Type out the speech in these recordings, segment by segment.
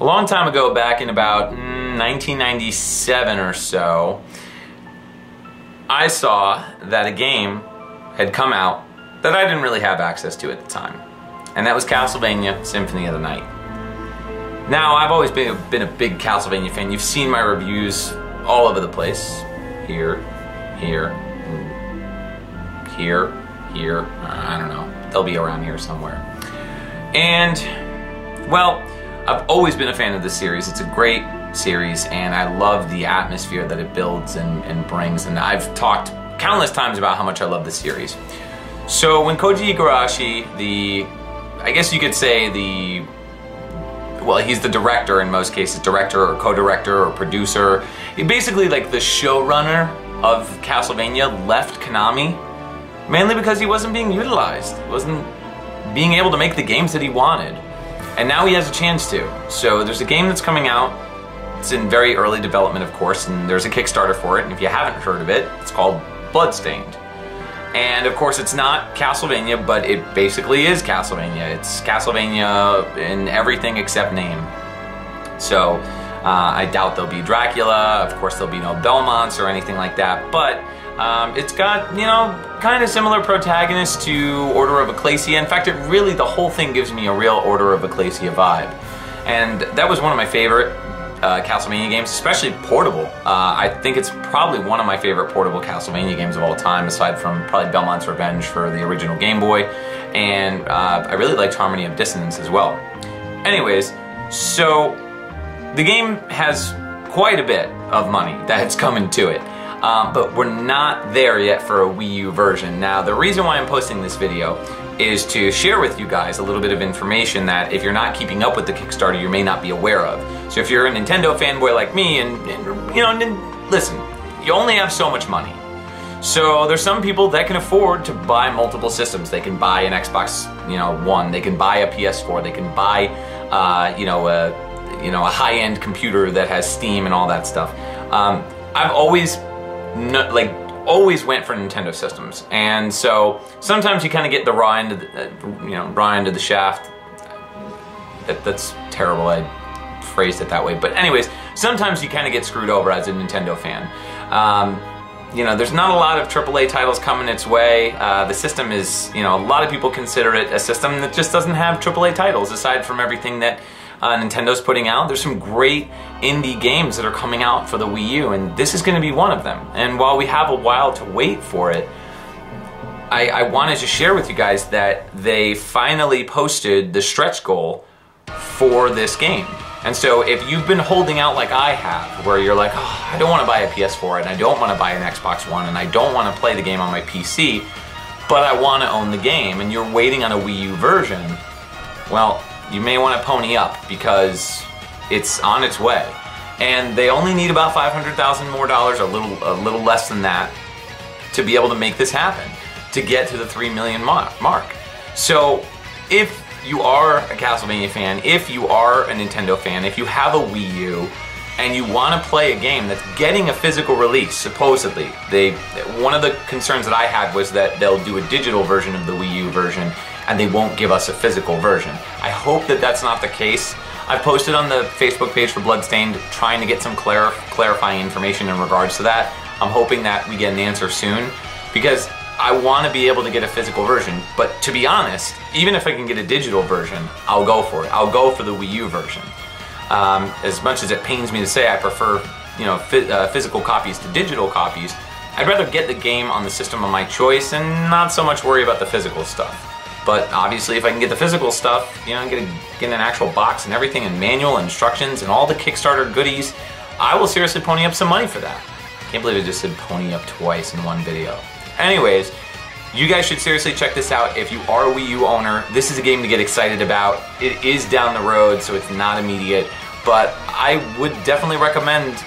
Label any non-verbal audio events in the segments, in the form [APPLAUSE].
a long time ago, back in about mm, 1997 or so, I saw that a game had come out that I didn't really have access to at the time. And that was Castlevania Symphony of the Night. Now, I've always been been a big Castlevania fan. You've seen my reviews all over the place. Here, here, here, here. I don't know. They'll be around here somewhere. And, well, I've always been a fan of this series. It's a great series, and I love the atmosphere that it builds and, and brings. And I've talked countless times about how much I love this series. So when Koji Igarashi, the, I guess you could say the, well, he's the director in most cases, director or co-director or producer. He basically like the showrunner of Castlevania left Konami, mainly because he wasn't being utilized. Wasn't being able to make the games that he wanted. And now he has a chance to. So there's a game that's coming out. It's in very early development, of course, and there's a Kickstarter for it. And if you haven't heard of it, it's called Bloodstained. And of course, it's not Castlevania, but it basically is Castlevania. It's Castlevania in everything except name. So uh, I doubt there'll be Dracula. Of course, there'll be no Belmonts or anything like that. But um, it's got, you know, kind of similar protagonists to Order of Ecclesia. In fact, it really, the whole thing gives me a real Order of Ecclesia vibe. And that was one of my favorite uh, Castlevania games, especially portable. Uh, I think it's probably one of my favorite portable Castlevania games of all time, aside from probably Belmont's Revenge for the original Game Boy. And uh, I really liked Harmony of Dissonance as well. Anyways, so the game has quite a bit of money that's coming to it. Um, but we're not there yet for a Wii U version. Now, the reason why I'm posting this video is to share with you guys a little bit of information that if you're not keeping up with the Kickstarter, you may not be aware of. So if you're a Nintendo fanboy like me, and, and you know, listen, you only have so much money. So there's some people that can afford to buy multiple systems. They can buy an Xbox, you know, One. They can buy a PS4. They can buy, uh, you know, a, you know, a high-end computer that has Steam and all that stuff. Um, I've always, no, like, always went for Nintendo systems, and so sometimes you kind of get the raw end of the, uh, you know, raw end of the shaft. That, that's terrible. I phrased it that way, but anyways, sometimes you kind of get screwed over as a Nintendo fan. Um, you know, there's not a lot of AAA titles coming its way. Uh, the system is, you know, a lot of people consider it a system that just doesn't have AAA titles aside from everything that uh, Nintendo's putting out. There's some great indie games that are coming out for the Wii U, and this is going to be one of them. And while we have a while to wait for it, I, I wanted to share with you guys that they finally posted the stretch goal for this game. And so if you've been holding out like I have, where you're like, oh, I don't want to buy a PS4 and I don't want to buy an Xbox One and I don't want to play the game on my PC, but I want to own the game and you're waiting on a Wii U version, well, you may want to pony up because it's on its way. And they only need about 500,000 more dollars, a little, a little less than that, to be able to make this happen, to get to the 3 million mark. So if you are a Castlevania fan, if you are a Nintendo fan, if you have a Wii U, and you want to play a game that's getting a physical release, supposedly, they one of the concerns that I had was that they'll do a digital version of the Wii U version and they won't give us a physical version. I hope that that's not the case. I've posted on the Facebook page for Bloodstained trying to get some clar clarifying information in regards to that. I'm hoping that we get an answer soon because I want to be able to get a physical version. But to be honest, even if I can get a digital version, I'll go for it. I'll go for the Wii U version. Um, as much as it pains me to say I prefer, you know, uh, physical copies to digital copies, I'd rather get the game on the system of my choice and not so much worry about the physical stuff. But obviously, if I can get the physical stuff, you know, get, a, get an actual box and everything, and manual instructions and all the Kickstarter goodies, I will seriously pony up some money for that. Can't believe I just said pony up twice in one video. Anyways, you guys should seriously check this out if you are a Wii U owner. This is a game to get excited about. It is down the road, so it's not immediate, but I would definitely recommend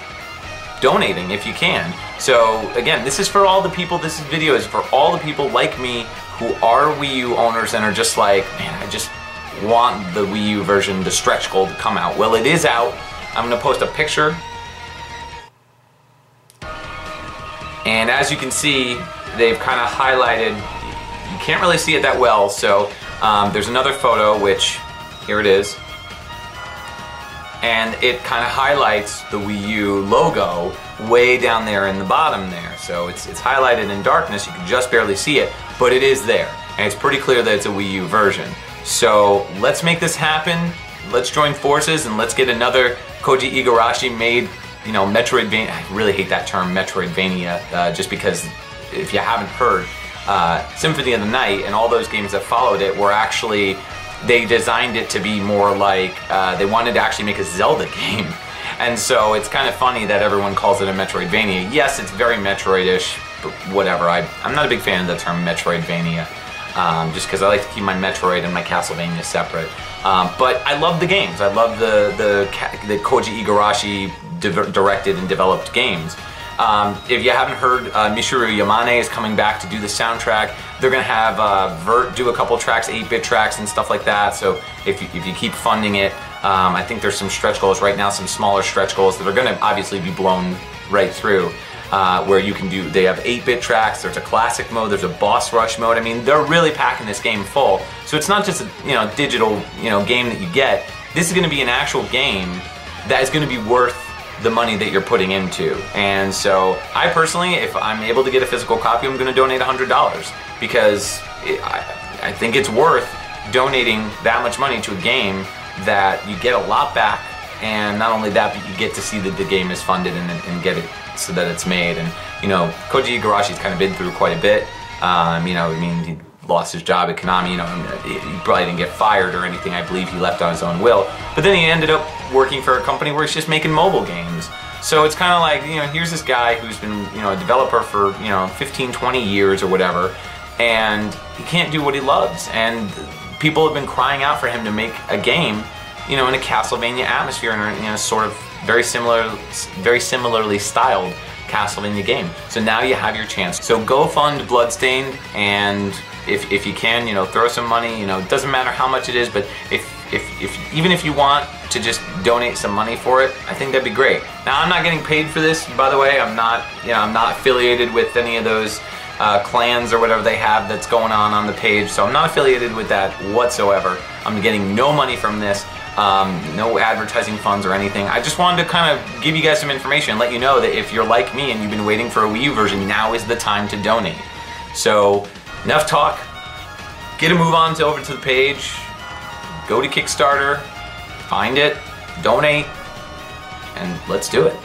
donating if you can. So again, this is for all the people, this video is for all the people like me who are Wii U owners and are just like, man, I just want the Wii U version, the stretch goal to come out. Well, it is out. I'm gonna post a picture. And as you can see, they've kind of highlighted, you can't really see it that well, so um, there's another photo, which, here it is. And it kind of highlights the Wii U logo way down there in the bottom there. So it's, it's highlighted in darkness, you can just barely see it, but it is there. And it's pretty clear that it's a Wii U version. So let's make this happen. Let's join forces and let's get another Koji Igarashi made, you know, Metroidvania. I really hate that term, Metroidvania, uh, just because if you haven't heard, uh, Symphony of the Night and all those games that followed it were actually they designed it to be more like uh, they wanted to actually make a Zelda [LAUGHS] game. And so it's kind of funny that everyone calls it a Metroidvania. Yes, it's very Metroidish, but whatever. I, I'm not a big fan of the term Metroidvania, um, just because I like to keep my Metroid and my Castlevania separate. Um, but I love the games. I love the the, the Koji Igarashi directed and developed games. Um, if you haven't heard, uh, Yamane is coming back to do the soundtrack. They're going to have uh, virt do a couple tracks, 8-bit tracks and stuff like that. So if you, if you keep funding it, um, I think there's some stretch goals right now, some smaller stretch goals that are going to obviously be blown right through. Uh, where you can do, they have 8-bit tracks, there's a classic mode, there's a boss rush mode. I mean, they're really packing this game full. So it's not just a you know digital you know game that you get. This is going to be an actual game that is going to be worth the money that you're putting into. And so I personally, if I'm able to get a physical copy, I'm going to donate $100 because it, I, I think it's worth donating that much money to a game that you get a lot back. And not only that, but you get to see that the game is funded and, and get it so that it's made. And, you know, Koji Igarashi's kind of been through quite a bit. Um, you know, I mean, lost his job at Konami. You know, uh, he probably didn't get fired or anything. I believe he left on his own will. But then he ended up working for a company where he's just making mobile games. So it's kind of like, you know, here's this guy who's been, you know, a developer for, you know, 15, 20 years or whatever, and he can't do what he loves. And people have been crying out for him to make a game, you know, in a Castlevania atmosphere and, you know, sort of very similar, very similarly styled Castlevania game. So now you have your chance. So go fund Bloodstained and if, if you can, you know, throw some money, you know, it doesn't matter how much it is, but if, if, if even if you want to just donate some money for it, I think that'd be great. Now I'm not getting paid for this, by the way. I'm not, you know, I'm not affiliated with any of those uh, clans or whatever they have that's going on on the page, so I'm not affiliated with that whatsoever. I'm getting no money from this. Um, no advertising funds or anything. I just wanted to kind of give you guys some information, let you know that if you're like me and you've been waiting for a Wii U version, now is the time to donate. So, enough talk. Get a move on to over to the page. Go to Kickstarter, find it, donate, and let's do it.